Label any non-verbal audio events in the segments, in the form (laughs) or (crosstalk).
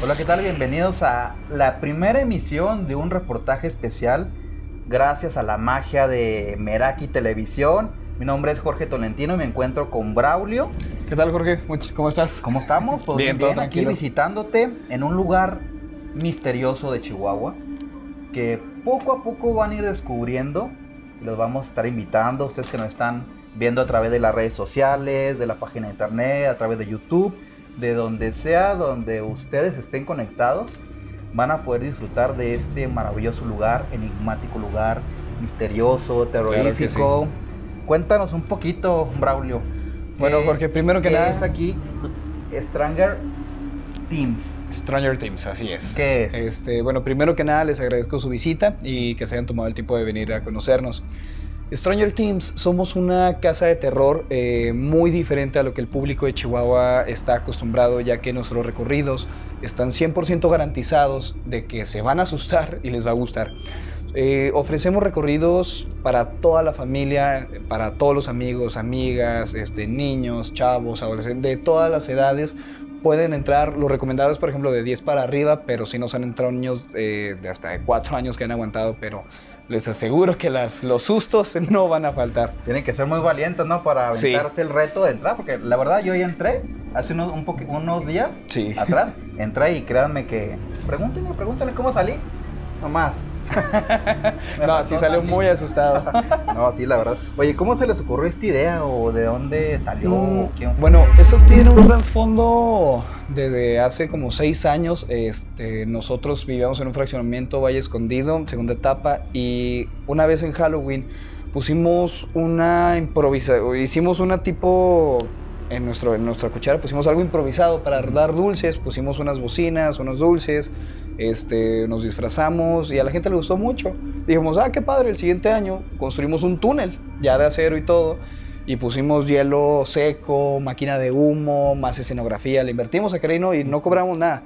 Hola, ¿qué tal? Bienvenidos a la primera emisión de un reportaje especial gracias a la magia de Meraki Televisión. Mi nombre es Jorge Tolentino y me encuentro con Braulio. ¿Qué tal, Jorge? ¿Cómo estás? ¿Cómo estamos? Pues Bien, bien, todo aquí visitándote en un lugar misterioso de Chihuahua que poco a poco van a ir descubriendo y los vamos a estar invitando, ustedes que nos están viendo a través de las redes sociales, de la página de internet, a través de YouTube, de donde sea donde ustedes estén conectados, van a poder disfrutar de este maravilloso lugar, enigmático lugar, misterioso, terrorífico. Cuéntanos un poquito, Braulio. Bueno, ¿qué- Jorge, primero que nada- es aquí Stranger Teams. Stranger Teams, así es. ¿Qué es? Este, bueno, primero que nada les agradezco su visita y que se hayan tomado el tiempo de venir a conocernos. Stranger Teams somos una casa de terror eh, muy diferente a lo que el público de Chihuahua está acostumbrado, ya que nuestros recorridos están 100% garantizados de que se van a asustar y les va a gustar. Eh, ofrecemos recorridos para toda la familia, para todos los amigos, amigas, este, niños, chavos, adolescentes, de todas las edades. Pueden entrar, los recomendados, por ejemplo, de 10 para arriba, pero si nos han entrado niños eh, de hasta de 4 años que han aguantado, pero les aseguro que las, los sustos (laughs) no van a faltar. Tienen que ser muy valientes, ¿no? Para Sí. aventarse el reto de entrar, porque la verdad yo ya entré hace unos, un unos días Sí. atrás, entré y créanme que... Pregúntenle, pregúntenle cómo salí, nomás. No, (laughs) sí salió muy asustado. (laughs) No, sí, la verdad. Oye, ¿cómo se les ocurrió esta idea o de dónde salió? Mm, quién? Bueno, eso tiene un trasfondo desde hace como seis años. Este, nosotros vivíamos en un fraccionamiento Valle Escondido, segunda etapa, y una vez en Halloween pusimos una improvisación, hicimos una tipo en, nuestro, en nuestra cuchara, pusimos algo improvisado para dar dulces, pusimos unas bocinas, unos dulces. Este, nos disfrazamos y a la gente le gustó mucho. Dijimos, ah, qué padre, el siguiente año construimos un túnel ya de acero y todo y pusimos hielo seco, máquina de humo, más escenografía, le invertimos a Carino y no cobramos nada.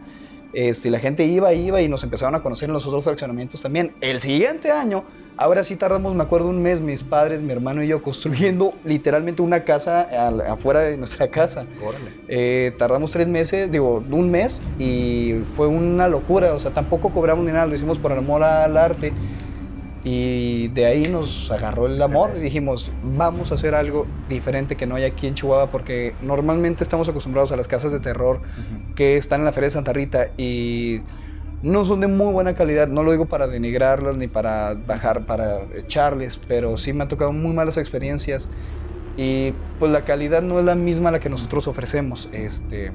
Este, la gente iba, iba y nos empezaron a conocer en los otros fraccionamientos también. El siguiente año, ahora sí tardamos, me acuerdo, un mes, mis padres, mi hermano y yo, construyendo literalmente una casa al- afuera de nuestra casa. Órale. Eh, tardamos tres meses, digo, un mes y fue una locura, o sea, tampoco cobramos ni nada, lo hicimos por amor al arte y de ahí nos agarró el amor y dijimos, vamos a hacer algo diferente que no hay aquí en Chihuahua porque normalmente estamos acostumbrados a las casas de terror Ujú. que están en la Feria de Santa Rita y no son de muy buena calidad, no lo digo para denigrarlas ni para bajar, para echarles, pero sí me han tocado muy malas experiencias y pues la calidad no es la misma a la que nosotros ofrecemos. Este,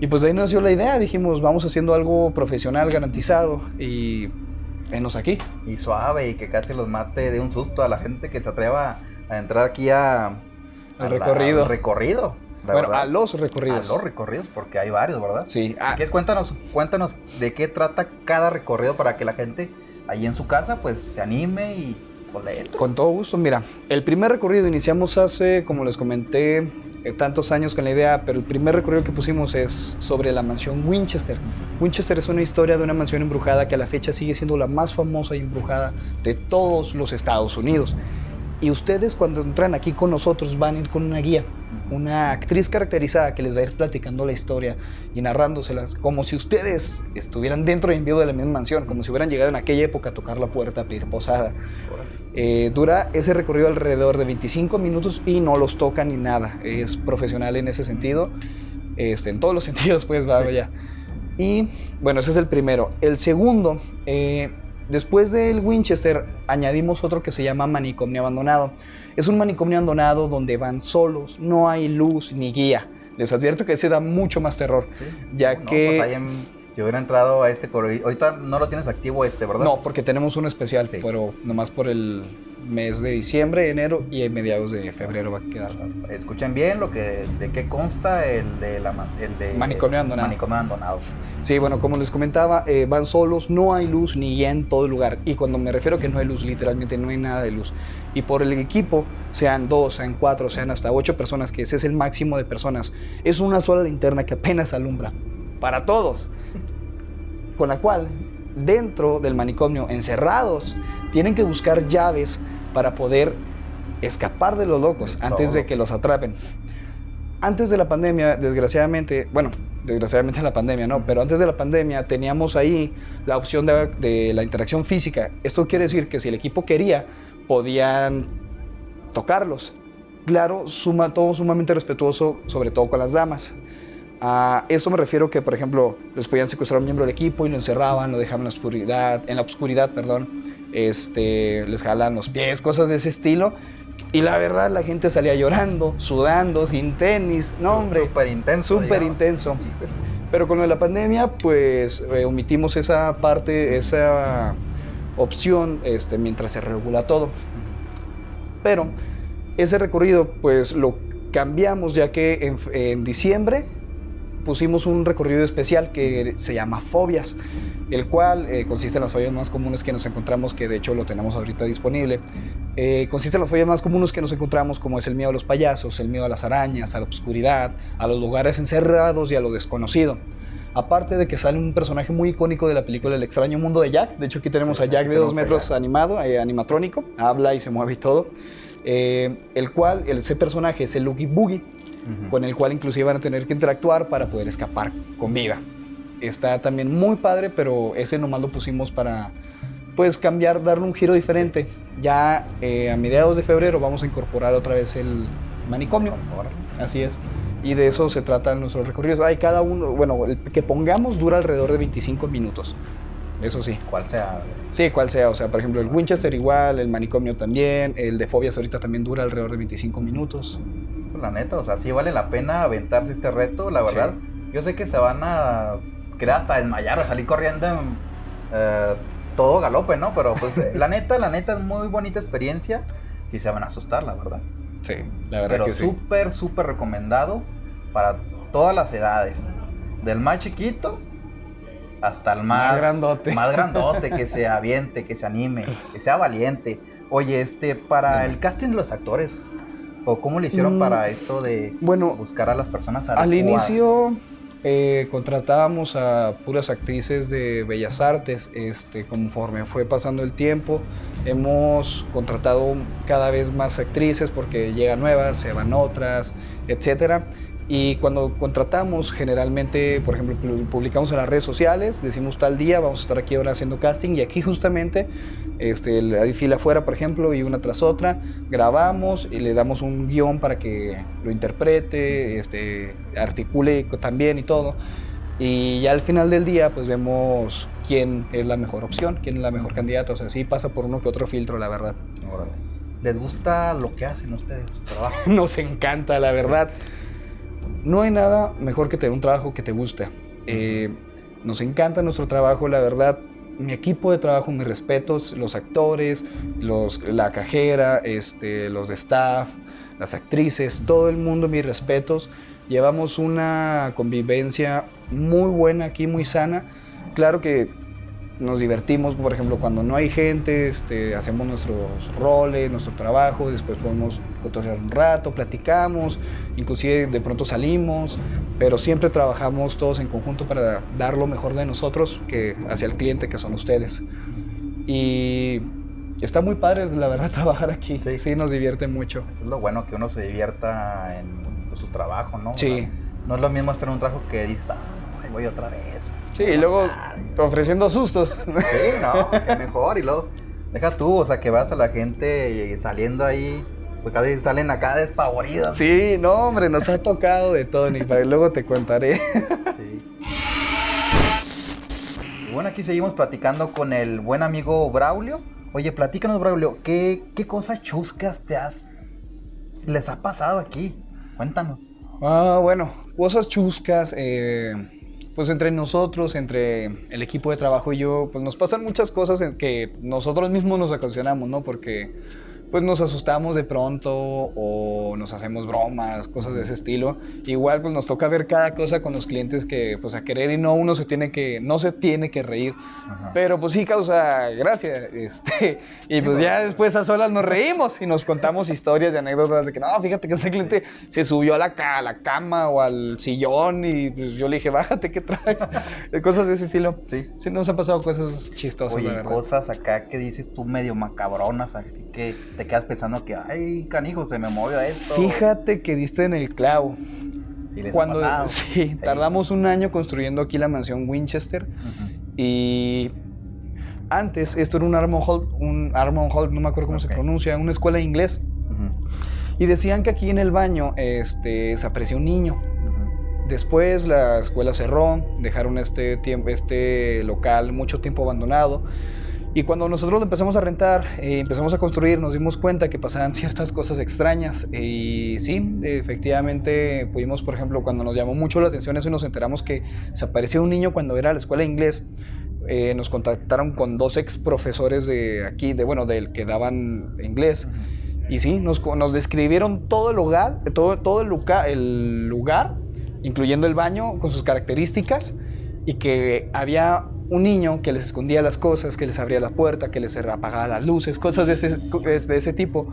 y pues de ahí nació la idea, dijimos vamos haciendo algo profesional, garantizado y venos aquí. Y suave y que casi los mate de un susto a la gente que se atreva a entrar aquí a... Al a la- recorrido. al recorrido. bueno, verdad. a los recorridos. A los recorridos, porque hay varios, ¿verdad? Sí, ah, ¿Qué es? Cuéntanos, cuéntanos de qué trata cada recorrido para que la gente ahí en su casa pues se anime y Con todo gusto, mira, el primer recorrido iniciamos hace, como les comenté, eh, tantos años con la idea, pero el primer recorrido que pusimos es sobre la mansión Winchester. Winchester es una historia de una mansión embrujada que a la fecha sigue siendo la más famosa y embrujada de todos los Estados Unidos. Y ustedes cuando entran aquí con nosotros van a ir con una guía, una actriz caracterizada que les va a ir platicando la historia y narrándoselas, como si ustedes estuvieran dentro y en vivo de la misma mansión, como si hubieran llegado en aquella época a tocar la puerta, a pedir posada. Eh, dura ese recorrido alrededor de 25 minutos y no los toca ni nada. Es profesional en ese sentido. Este, en todos los (laughs) sentidos, pues, va, Sí. vaya. Y bueno, ese es el primero. El segundo, eh, después del Winchester, añadimos otro que se llama Manicomio Abandonado. Es un manicomio abandonado donde van solos, no hay luz ni guía. Les advierto que ese da mucho más terror. Sí. Ya No, que- pues si hubiera entrado a este corredor, ahorita no lo tienes activo este, ¿verdad? No, porque tenemos uno especial, Sí. pero nomás por el mes de diciembre, enero y mediados de febrero va a quedar. Escuchen bien lo que de qué consta el de la el de Manicomio abandonado. Manicomio abandonado. Sí, bueno, como les comentaba, eh, van solos, no hay luz ni guía en todo el lugar. Y cuando me refiero que no hay luz, literalmente no hay nada de luz. Y por el equipo, sean dos, sean cuatro, sean hasta ocho personas, que ese es el máximo de personas, es una sola linterna que apenas alumbra. Para todos. Con la cual, dentro del manicomio, encerrados, tienen que buscar llaves para poder escapar de los locos De antes de que los atrapen. antes de la pandemia, desgraciadamente, bueno, desgraciadamente la pandemia, ¿no? Pero antes de la pandemia teníamos ahí la opción de, de la interacción física. Esto quiere decir que si el equipo quería, podían tocarlos. Claro, suma, todo sumamente respetuoso, sobre todo con las damas. A esto me refiero que, por ejemplo, les podían secuestrar a un miembro del equipo y lo encerraban, lo dejaban en la oscuridad, en la oscuridad, perdón, este, les jalan los pies, cosas de ese estilo. Y la verdad, la gente salía llorando, sudando, sin tenis, no hombre. Súper intenso. Súper intenso. Pero con lo de la pandemia, pues eh, omitimos esa parte, esa opción, este, mientras se regula todo. Pero ese recorrido, pues lo cambiamos ya que en, en diciembre pusimos un recorrido especial que se llama Fobias, el cual eh, consiste en las fobias más comunes que nos encontramos, que de hecho lo tenemos ahorita disponible. Eh, consiste en las fobias más comunes que nos encontramos, como es el miedo a los payasos, el miedo a las arañas, a la oscuridad, a los lugares encerrados y a lo desconocido. Aparte de que sale un personaje muy icónico de la película El extraño mundo de Jack. De hecho, aquí tenemos Sí, a Jack de dos metros animado, eh, animatrónico, habla y se mueve y todo. Eh, el cual, ese personaje es el Lucky Boogie Con el cual inclusive van a tener que interactuar para poder escapar con vida. Está también muy padre, pero ese nomás lo pusimos para pues cambiar, darle un giro diferente. Ya eh, a mediados de febrero vamos a incorporar otra vez el manicomio, así es. Y de eso se trata nuestros recorridos. Hay cada uno, bueno, el que pongamos dura alrededor de 25 minutos. Eso sí. ¿Cuál sea? Sí, cual sea. O sea, por ejemplo, el Winchester igual, el manicomio también, el de fobias ahorita también dura alrededor de 25 minutos. La neta, o sea, sí vale la pena aventarse este reto, la verdad. Yo sé que se van a querer hasta desmayar o salir corriendo en eh, todo galope, ¿no? Pero pues (laughs) la neta, la neta es muy bonita experiencia. Sí se van a asustar, la verdad. Sí, la verdad Pero que sí. súper, súper recomendado para todas las edades. Del más chiquito hasta el más, Más grandote. Más grandote, que (laughs) se aviente, que se anime, que sea valiente. Oye, este, para el casting de los actores, o cómo le hicieron Mm, para esto de Bueno, buscar a las personas al adecuadas? inicio eh, contratábamos a puras actrices de Bellas Artes. Este, conforme fue pasando el tiempo, hemos contratado cada vez más actrices porque llegan nuevas, se van otras, etcétera. Y cuando contratamos, generalmente, por ejemplo, pu- publicamos en las redes sociales, decimos tal día, vamos a estar aquí ahora haciendo casting, y aquí justamente este, hay fila afuera, por ejemplo, y una tras otra, grabamos y le damos un guion para que lo interprete, este, articule también y todo. Y ya al final del día, pues vemos quién es la mejor opción, quién es la mejor candidata. O sea, sí pasa por uno que otro filtro, la verdad. Órale. ¿Les gusta lo que hacen ustedes, su trabajo? (laughs) Nos encanta, la verdad. No hay nada mejor que tener un trabajo que te guste. Eh, nos encanta nuestro trabajo, la verdad. Mi equipo de trabajo, mis respetos, los actores, los, la cajera, este, los de staff, las actrices, todo el mundo, mis respetos. Llevamos una convivencia muy buena aquí, muy sana. Claro que nos divertimos, por ejemplo, cuando no hay gente, este, hacemos nuestros roles, nuestro trabajo, después podemos cotorrear un rato, platicamos, inclusive de pronto salimos, pero siempre trabajamos todos en conjunto para dar lo mejor de nosotros que hacia el cliente que son ustedes. Y está muy padre, la verdad, (laughs) trabajar aquí. Sí. Sí, nos divierte mucho. Eso es lo bueno, que uno se divierta en su trabajo, ¿no? O Sí. sea, no es lo mismo estar en un trabajo que dices, ah, voy otra vez. Sí, y luego ofreciendo sustos. Sí, no, mejor. Y luego, deja tú, o sea, que vas a la gente y saliendo ahí, pues casi salen acá despavoridos. Sí, no, hombre, nos ha tocado de todo, Nick, pero luego te contaré. Sí. Y bueno, aquí seguimos platicando con el buen amigo Braulio. Oye, platícanos, Braulio, ¿qué, qué cosas chuscas te has... les ha pasado aquí? Cuéntanos. Ah, bueno, cosas chuscas, eh, pues entre nosotros, entre el equipo de trabajo y yo, pues nos pasan muchas cosas en que nosotros mismos nos ocasionamos, ¿no? Porque pues nos asustamos de pronto o nos hacemos bromas, cosas de ese estilo. Igual pues nos toca ver cada cosa con los clientes que pues a querer y no uno se tiene que, no se tiene que reír. Ajá. Pero pues sí causa gracia. (laughs) Este, y pues ya después a solas nos reímos y nos contamos historias y anécdotas de que no, fíjate que ese cliente se subió a la, a la cama o al sillón y pues yo le dije, bájate, ¿qué traes? (laughs) Cosas de ese estilo. Sí. Sí, nos han pasado cosas chistosas, Oye, cosas acá que dices tú medio macabronas, así que te quedas pensando que, ay, canijo, se me movió esto. Fíjate que diste en el clavo. Sí, les ha Cuando, pasado. (laughs) sí, tardamos un año construyendo aquí la mansión Winchester Ujú. y antes esto era un Armon Hall, un Armon Hall, no me acuerdo cómo Ok. se pronuncia, una escuela de inglés. Ujú. Y decían que aquí en el baño este, se apareció un niño. Después la escuela cerró, dejaron este, tiempo, este local mucho tiempo abandonado. Y cuando nosotros lo empezamos a rentar, eh, empezamos a construir, nos dimos cuenta que pasaban ciertas cosas extrañas. Y sí, efectivamente pudimos, por ejemplo, cuando nos llamó mucho la atención eso y nos enteramos que se apareció un niño cuando era a la escuela de inglés, eh, nos contactaron con dos ex profesores de aquí, de bueno, del que daban inglés. Y sí, nos, nos describieron todo el lugar, todo, todo el, lugar, el lugar, incluyendo el baño, con sus características, y que había un niño que les escondía las cosas, que les abría la puerta, que les apagaba las luces, cosas de ese, de ese tipo.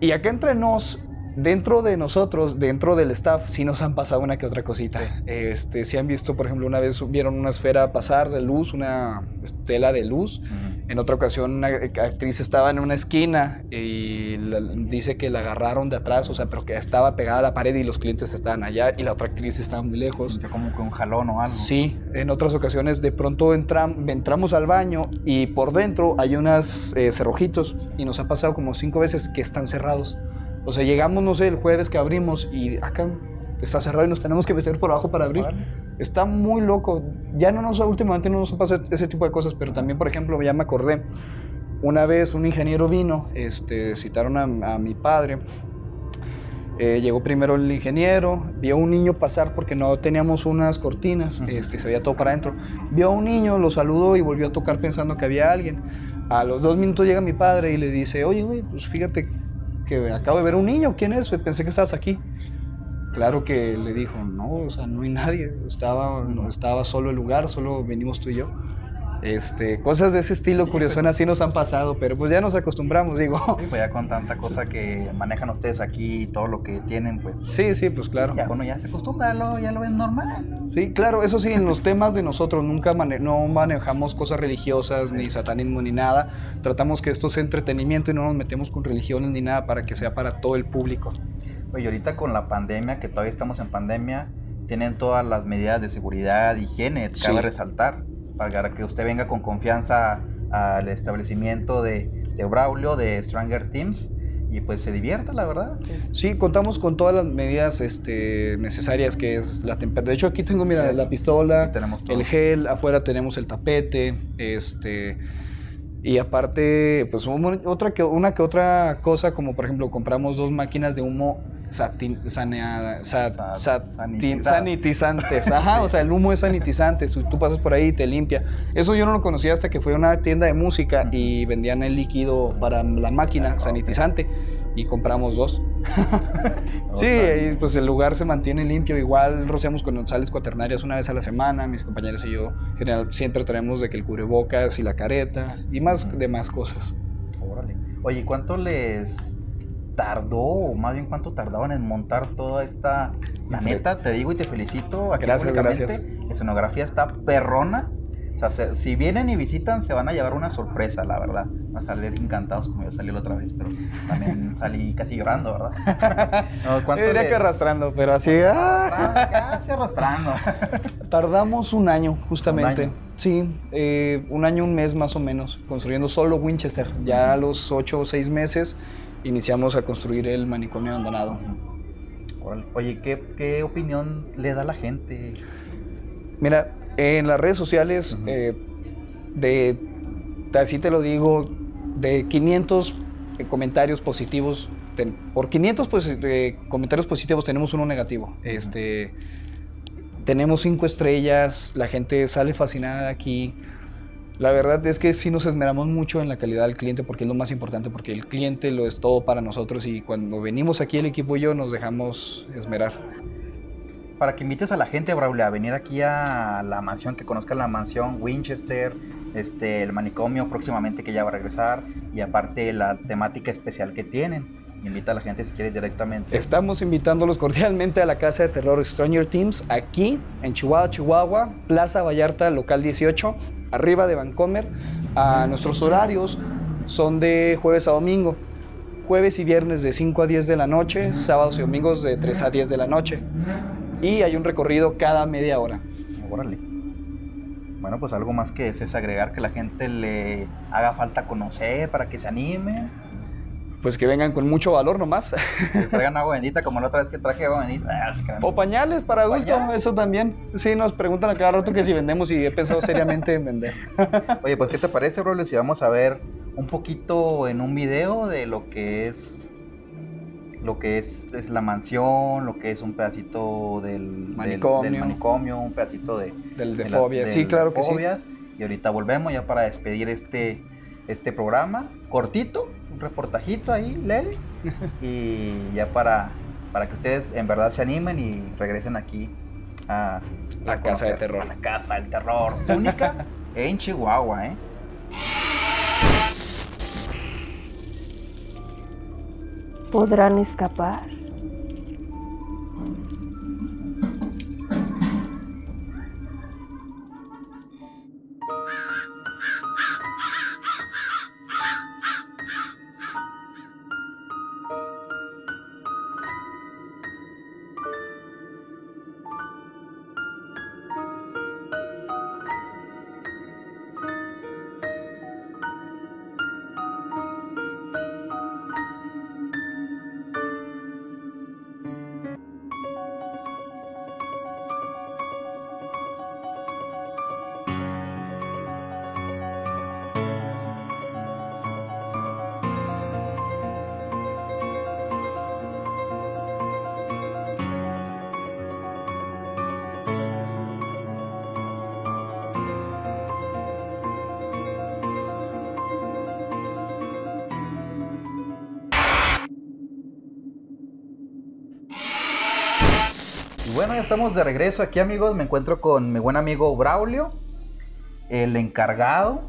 Y acá entre nos, dentro de nosotros, dentro del staff, sí nos han pasado una que otra cosita. Este, sí han visto, por ejemplo, una vez vieron una esfera pasar de luz, una estela de luz. En otra ocasión, una actriz estaba en una esquina y la- dice que la agarraron de atrás, o sea, pero que estaba pegada a la pared y los clientes estaban allá y la otra actriz estaba muy lejos. Como que un jalón o algo. Sí, en otras ocasiones de pronto entram- entramos al baño y por dentro hay unos cerrojitos y nos ha pasado como cinco veces que están cerrados. O sea, llegamos, no sé, el jueves que abrimos y acá está cerrado y nos tenemos que meter por abajo para abrir. Está muy loco. Ya no nos últimamente no nos pasa ese tipo de cosas, pero también, por ejemplo, ya me acordé. Una vez un ingeniero vino, este, citaron a, a mi padre. Eh, llegó primero el ingeniero, vio a un niño pasar porque no teníamos unas cortinas, este, se veía todo para adentro. Vio a un niño, lo saludó y volvió a tocar pensando que había alguien. A los dos minutos llega mi padre y le dice, oye, güey, pues fíjate que acabo de ver un niño, ¿quién es? Pensé que estabas aquí. Claro que le dijo, no, o sea, no hay nadie, estaba, no, estaba solo el lugar, solo venimos tú y yo. Este, cosas de ese estilo curiosonas sí nos han pasado, pero pues ya nos acostumbramos, digo. Sí, pues ya con tanta cosa que manejan ustedes aquí y todo lo que tienen, pues Sí, sí, pues claro. ya uno ya se acostumbra, lo- ya lo ven normal. Sí, claro, eso sí, en los temas de nosotros nunca mane- no manejamos cosas religiosas, ni satanismo, ni nada. Tratamos que esto sea entretenimiento y no nos metemos con religiones ni nada para que sea para todo el público. Oye, ahorita con la pandemia, que todavía estamos en pandemia, tienen todas las medidas de seguridad, higiene, Sí. cabe resaltar, para que usted venga con confianza al establecimiento de, de Braulio, de Stranger Teams, y pues se divierta, la verdad. Sí, contamos con todas las medidas este, necesarias, que es la temperatura. De hecho, aquí tengo, mira, la pistola, Aquí tenemos todo. el gel, afuera tenemos el tapete, este... Y aparte, pues otra que, una que otra cosa, como por ejemplo, compramos dos máquinas de humo satin- sanea- sa- Sa- sa- sanitizado. sanitizantes. (laughs) Ajá, o sea, el humo es sanitizante. Si tú pasas por ahí, te limpia. Eso yo no lo conocía hasta que fui a una tienda de música y vendían el líquido para la máquina sanitizante y compramos dos. (laughs) Sí, y pues el lugar se mantiene limpio. Igual rociamos con sales cuaternarias una vez a la semana. Mis compañeros y yo general, siempre traemos de que el cubrebocas y la careta y más Ujú. de más cosas. Órale. Oye, ¿y ¿cuánto les tardó, o más bien cuánto tardaban en montar toda esta... La neta, te digo y te felicito aquí Gracias, gracias. La escenografía está perrona. O sea, se- si vienen y visitan, se van a llevar una sorpresa, la verdad. Van a salir encantados como yo salí la otra vez, pero también (laughs) salí casi llorando, ¿verdad? (laughs) No, ¿cuánto Yo diría les- que arrastrando, pero así. ¡ah! Casi arrastrando. (laughs) Tardamos un año, justamente. Un año. Sí, eh, un año, un mes más o menos, construyendo solo Winchester. Ya a los ocho o seis meses iniciamos a construir el manicomio abandonado. Oye, ¿qué, ¿qué opinión le da la gente? Mira, en las redes sociales, eh, de, así te lo digo, de 500 comentarios positivos, ten- por 500 pues, eh, comentarios positivos tenemos uno negativo. Este, tenemos cinco estrellas, la gente sale fascinada de aquí. La verdad es que sí nos esmeramos mucho en la calidad del cliente porque es lo más importante, porque el cliente lo es todo para nosotros y cuando venimos aquí el equipo y yo nos dejamos esmerar. Para que invites a la gente, Braulio, a venir aquí a la mansión, que conozcan la mansión Winchester, este, el manicomio próximamente que ya va a regresar, y aparte la temática especial que tienen. Invita a la gente si quieres directamente. Estamos invitándolos cordialmente a la Casa de Terror Stranger Teams, aquí en Chihuahua, Chihuahua, Plaza Vallarta, local 18, arriba de Vancomer. A nuestros horarios son de jueves a domingo. jueves y viernes de 5 a 10 de la noche, sábados y domingos de 3 a 10 de la noche. Y hay un recorrido cada media hora. Órale. Bueno, pues algo más que es, agregar que la gente le haga falta conocer para que se anime. Pues que vengan con mucho valor nomás. Que traigan (laughs) agua bendita, como la otra vez que traje agua bendita. Ah, o pañales para adultos, eso también. Sí, nos preguntan a cada rato que si vendemos y he pensado seriamente en vender. (laughs) Oye, pues ¿qué te parece, bro? Si vamos a ver un poquito en un video de lo que es lo que es, es, la mansión, lo que es un pedacito del manicomio, un pedacito de, del, de, fobia. sí, claro que sí. Y ahorita volvemos ya para despedir este, este programa, cortito, un reportajito ahí, leve, y ya para, para que ustedes en verdad se animen y regresen aquí a la casa de terror. la casa del terror, única (laughs) en Chihuahua, ¿eh? podrán escapar. Estamos de regreso aquí, amigos. Me encuentro con mi buen amigo Braulio, el encargado,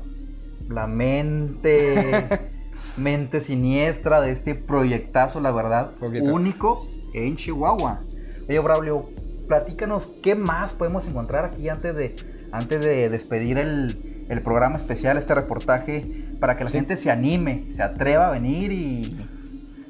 la mente, (laughs) mente siniestra de este proyectazo, la verdad, único en Chihuahua. Oye, Braulio, platícanos qué más podemos encontrar aquí antes de, antes de despedir el, programa especial, este reportaje, para que la gente se anime, se atreva a venir y...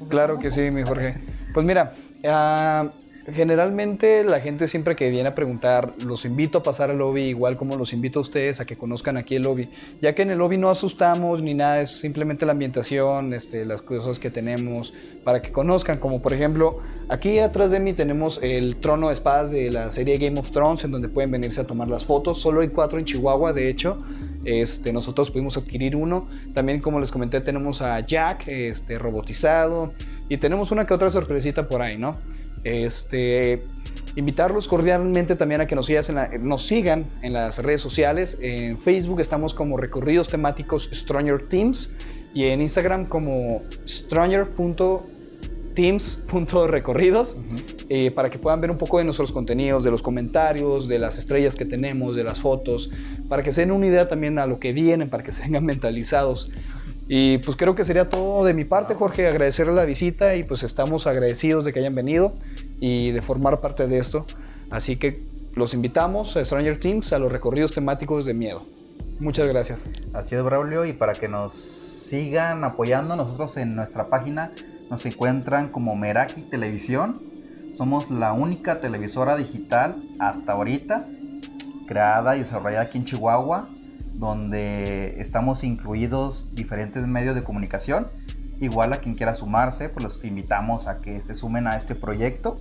Claro que sí, mi Jorge. Pues mira, uh, Generalmente la gente siempre que viene a preguntar, los invito a pasar al lobby, igual como los invito a ustedes a que conozcan aquí el lobby, ya que en el lobby no asustamos ni nada, es simplemente la ambientación, este, las cosas que tenemos, para que conozcan, como por ejemplo, aquí atrás de mí tenemos el trono de espadas de la serie Game of Thrones, en donde pueden venirse a tomar las fotos, solo hay cuatro en Chihuahua, de hecho, este, nosotros pudimos adquirir uno, también como les comenté tenemos a Jack, este, robotizado, y tenemos una que otra sorpresita por ahí, ¿no? Este, invitarlos cordialmente también a que nos, nos sigan en las redes sociales. En Facebook estamos como Recorridos Temáticos Stranger Teams y en Instagram como stranger.teams.recorridos eh, para que puedan ver un poco de nuestros contenidos, de los comentarios, de las estrellas que tenemos, de las fotos, para que se den una idea también a lo que vienen, para que se vengan mentalizados. Y pues creo que sería todo de mi parte, Jorge, agradecerle la visita y pues estamos agradecidos de que hayan venido y de formar parte de esto. Así que los invitamos a Stranger Things a los recorridos temáticos de miedo. Muchas gracias. Así es, Braulio, y para que nos sigan apoyando, nosotros en nuestra página nos encuentran como Meraki Televisión. Somos la única televisora digital hasta ahorita creada y desarrollada aquí en Chihuahua donde estamos incluidos diferentes medios de comunicación. Igual a quien quiera sumarse, pues los invitamos a que se sumen a este proyecto.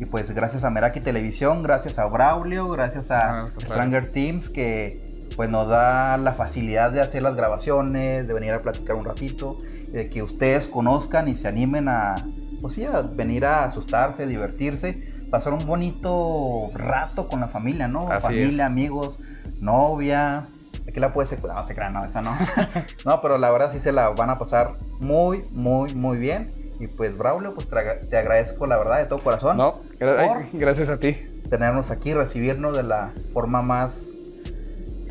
Y pues gracias a Meraki Televisión, gracias a Braulio, gracias a ah, Stranger Teams que pues nos da la facilidad de hacer las grabaciones, de venir a platicar un ratito, de que ustedes conozcan y se animen a, pues sí, a venir a asustarse, divertirse, pasar un bonito rato con la familia, ¿no? familia, amigos, novia, Aquí la puedes No, se crean, no, esa no. (laughs) no, pero la verdad sí se la van a pasar muy, muy, muy bien. Y pues, Braulio, pues te agradezco la verdad de todo corazón. No, gracias a ti. Tenernos aquí, recibirnos de la forma más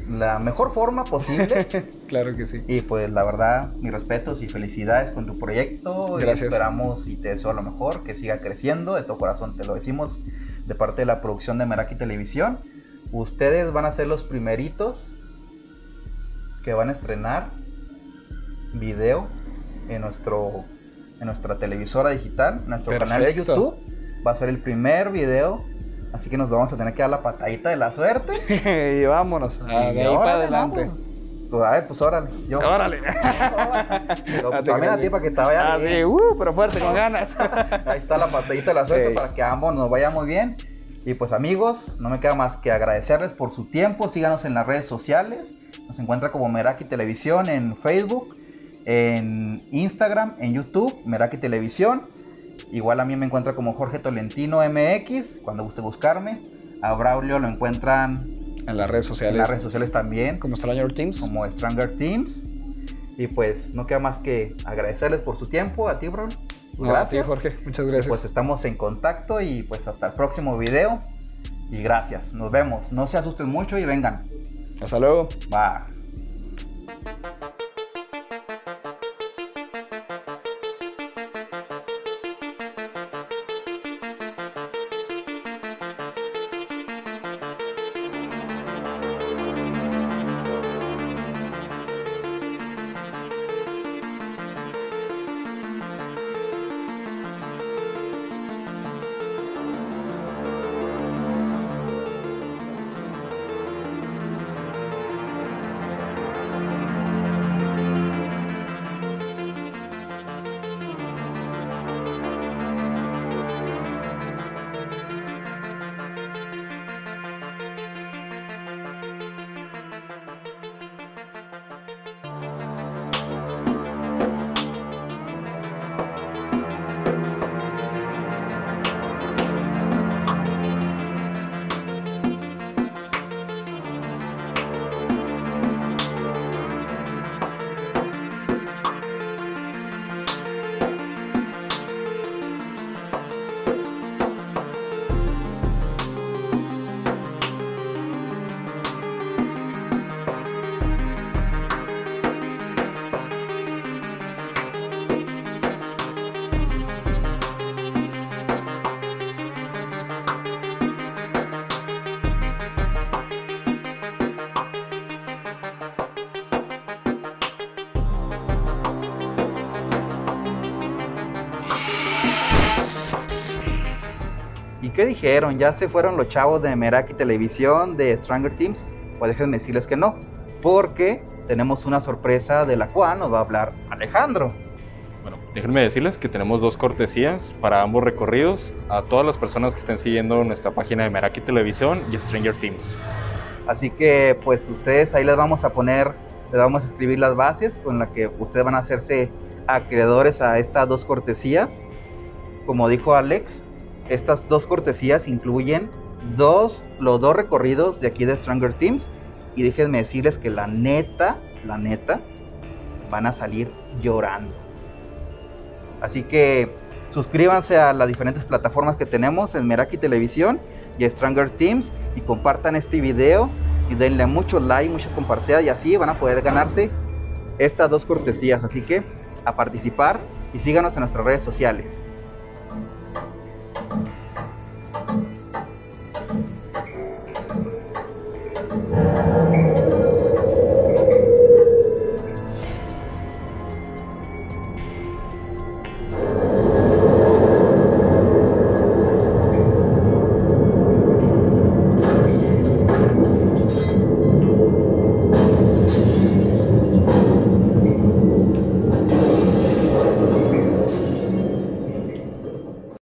la mejor forma posible. (laughs) claro que sí. Y pues la verdad, mis respetos y felicidades con tu proyecto. Gracias. Y esperamos y te deseo lo mejor, que siga creciendo. De todo corazón te lo decimos de parte de la producción de Meraki Televisión. Ustedes van a ser los primeritos que van a estrenar video en nuestro en nuestra televisora digital, en nuestro canal de. YouTube. Va a ser el primer video, así que nos vamos a tener que dar la patadita de la suerte. (laughs) y vámonos. Ah, Y de ahí órale, para adelante. vamos. Pues, a ver, pues órale. Yo, Órale. (laughs) Pero, pues, Ah, también a ti para que te vaya Ah, bien. sí, uh, pero fuerte, con (laughs) ganas. Ahí está la patadita de la suerte Sí. para que ambos nos vaya muy bien. Y pues amigos, no me queda más que agradecerles por su tiempo. Síganos en las redes sociales. Nos encuentra como Meraki Televisión en Facebook, en Instagram, en YouTube, Meraki Televisión. Igual a mí me encuentra como Jorge Tolentino MX, cuando guste buscarme. A Braulio lo encuentran En las redes sociales. en las redes sociales también, Como Stranger Teams. como Stranger Teams. Y pues no queda más que agradecerles por su tiempo. A ti, Braulio. No, ti, Jorge. Muchas gracias. Pues estamos en contacto y pues hasta el próximo video. Y gracias, nos vemos. No se asusten mucho y vengan. Hasta luego. Va. ¿Y qué dijeron? ¿Ya se fueron los chavos de Meraki Televisión, de Stranger Teams? Pues déjenme decirles que no, porque tenemos una sorpresa de la cual nos va a hablar Alejandro. Bueno, déjenme decirles que tenemos dos cortesías para ambos recorridos a todas las personas que estén siguiendo nuestra página de Meraki Televisión y Stranger Teams. Así que pues ustedes ahí les vamos a poner, les vamos a escribir las bases con las que ustedes van a hacerse acreedores a estas dos cortesías. Como dijo Alex, estas dos cortesías incluyen dos, los dos recorridos de aquí de Stranger Teams. Y déjenme decirles que la neta, la neta, van a salir llorando. Así que suscríbanse a las diferentes plataformas que tenemos en Meraki Televisión y Stranger Teams y compartan este video y denle mucho like, muchas compartidas y así van a poder ganarse estas dos cortesías. Así que a participar y síganos en nuestras redes sociales.